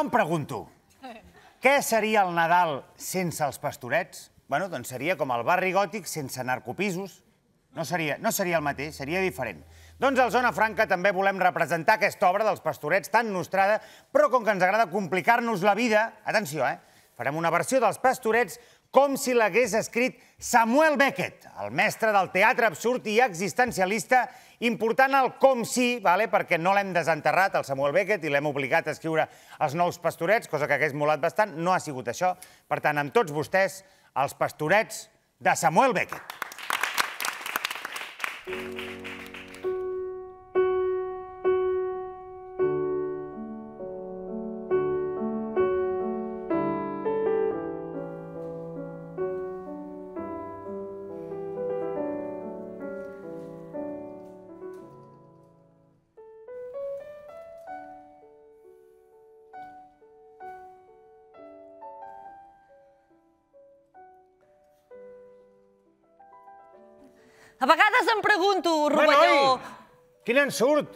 Em pregunto, què seria el Nadal sense els pastorets? Bueno, doncs seria com el barri gòtic sense narcopisos. No seria, no seria el mateix, seria diferent. Doncs al Zona Franca també volem representar aquesta obra dels pastorets tan nostrada, però com que ens agrada complicar-nos la vida, atenció, eh? Farem una versió dels pastorets com si l'hagués escrit Samuel Beckett, el mestre del teatre absurd i existencialista, important el com si, vale? perquè no l'hem desenterrat, el Samuel Beckett, i l'hem obligat a escriure els nous pastorets, cosa que hagués molat bastant. No ha sigut això. Per tant, amb tots vostès, els pastorets de Samuel Beckett. A vegades em pregunto, Rovelló... noi! Quin ensurt!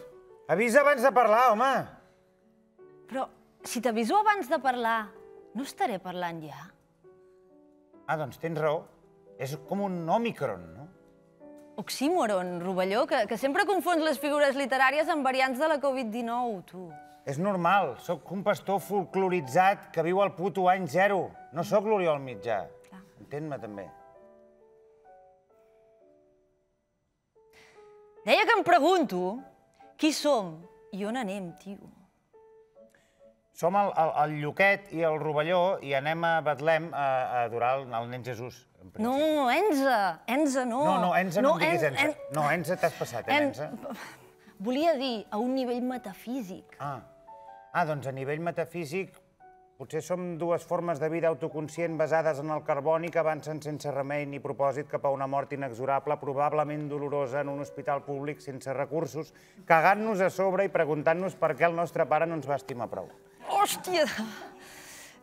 Avisa abans de parlar, home! Però si t'aviso abans de parlar, no estaré parlant ja? Ah, doncs tens raó. És com un Omicron, no? Oxímoron, Rovelló, que, que sempre confons les figures literàries amb variants de la Covid-19, tu. És normal, sóc un pastor folcloritzat que viu al puto any zero. No sóc l'Oriol Mitjà. Entén-me, també. Deia que em pregunto qui som i on anem, tio. Som el, el, el Lluquet i el Rovelló i anem a Betlem a, a adorar el, el nen Jesús. en. No, Enza, Enza no. no, no, Enza no, no em diguis En- Enza. En- No, Enza t'has passat, eh, En- Enza? Volia dir a un nivell metafísic. Ah. ah, doncs a nivell metafísic potser som dues formes de vida autoconscient basades en el carboni que avancen sense remei ni propòsit cap a una mort inexorable, probablement dolorosa, en un hospital públic sense recursos, cagant-nos a sobre i preguntant-nos per què el nostre pare no ens va estimar prou. Hòstia!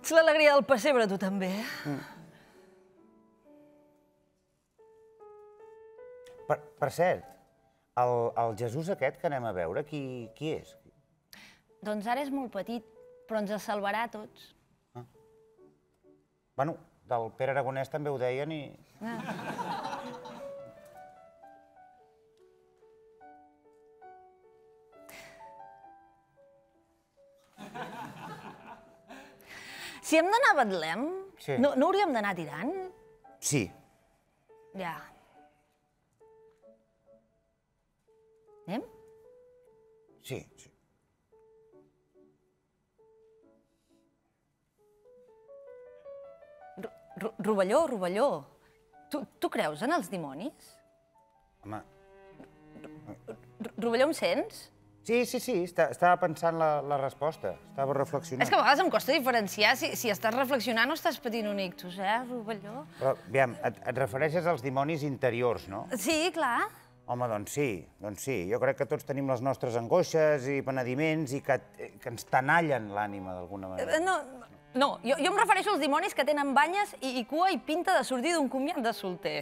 Ets l'alegria del pessebre, tu també. eh? Per, per cert, el, el Jesús aquest que anem a veure, qui, qui és? Doncs ara és molt petit, però ens salvarà a tots. Bueno, del Pere Aragonès també ho deien i... Si hem d'anar a Betlem, Sí. no, no hauríem d'anar tirant? Sí, Ja. Anem? sí, sí. Rovelló, Rovelló, tu, tu creus en els dimonis? Home, Ro- Rovelló, em sents? sí, sí, sí, està, estava pensant la, la resposta, estava reflexionant. És que a vegades em costa diferenciar si, si estàs reflexionant o estàs patint un ictus, eh, Rovelló? Però, aviam, et, et refereixes als dimonis interiors, no? Sí, clar. Home, doncs sí, doncs sí. Jo crec que tots tenim les nostres angoixes i penediments i que, que ens tenallen l'ànima d'alguna manera. Eh, No, no jo, jo em refereixo als dimonis que tenen banyes i, i cua i pinta de sortir d'un comiat de solter.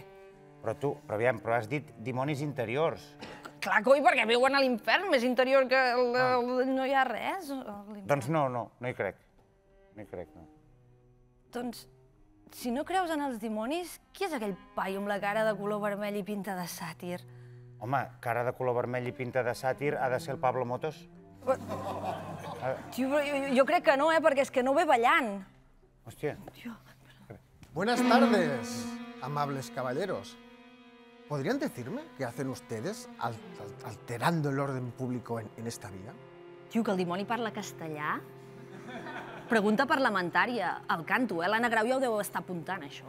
Però tu, però aviam, però has dit dimonis interiors. Clar, coi, perquè viuen a l'infern, més interior que... El, el, no hi ha res. Doncs no, no, no hi crec. No hi crec, no. Doncs, si no creus en els dimonis, qui és aquell paio amb la cara de color vermell i pinta de sàtir? Home, cara de color vermell i pinta de sàtir ha de ser el Pablo Motos? Tio, però jo, jo crec que no, eh, perquè és que no ve ballant. Hòstia, Buenas tardes, amables caballeros. ¿Podrían decirme qué hacen ustedes al- al- alterando el orden público en, en esta vía? Tio, que el dimoni parla castellà? Pregunta parlamentària. El canto, eh? L'Anna Grau ja ho deu estar apuntant, això.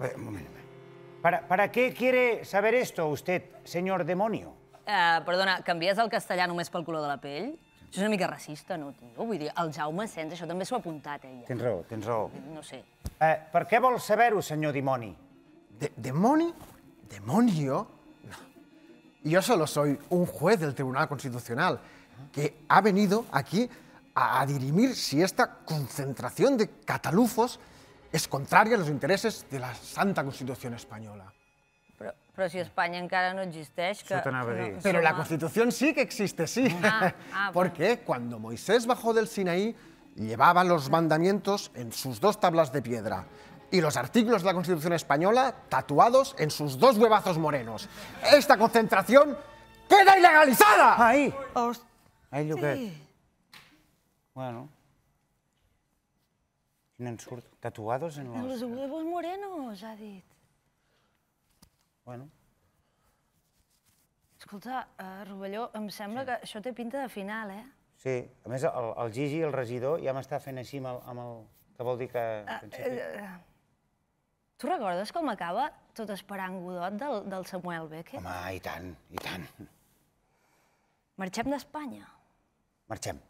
Bé, un moment, un moment. ¿Para, ¿Para qué quiere saber esto usted, señor demonio? Eh, perdona, canvies el castellà només pel color de la pell? Això és una mica racista, no, tio? Vull dir, el Jaume Sens, això també s'ho ha apuntat, ella. Tens raó, tens raó. No sé. Eh, per què vol saber-ho, senyor dimoni? De- ¿Demoni? ¿Demonio? No. Yo solo soy un juez del Tribunal Constitucional que ha venido aquí a, a dirimir si esta concentración de catalufos es contraria a los intereses de la Santa Constitución española. Però, si Espanya encara no existeix, que... Això t'anava a dir. que Pero la Constitución sí que existe, sí. Ah, ah, Porque cuando Moisés bajó del Sinaí llevaba los mandamientos en sus dos tablas de piedra y los artículos de la Constitución española tatuados en sus dos huevazos morenos. Esta concentración queda ilegalizada. Ai! Hosti. Ai, Lloquet. Bueno. Quin ensurt. Tatuados en En los... los huevos morenos, ha dit. Bueno. Escolta, uh, Rovelló, em sembla que això té pinta de final, eh? Sí, a més, el, el Gigi, el regidor, ja m'està fent així amb el, amb el... Que vol dir que... principi- Eh, Tu recordes com acaba tot esperant Godot del, del Samuel Beckett? Home, i tant, i tant. Marxem d'Espanya. Marxem.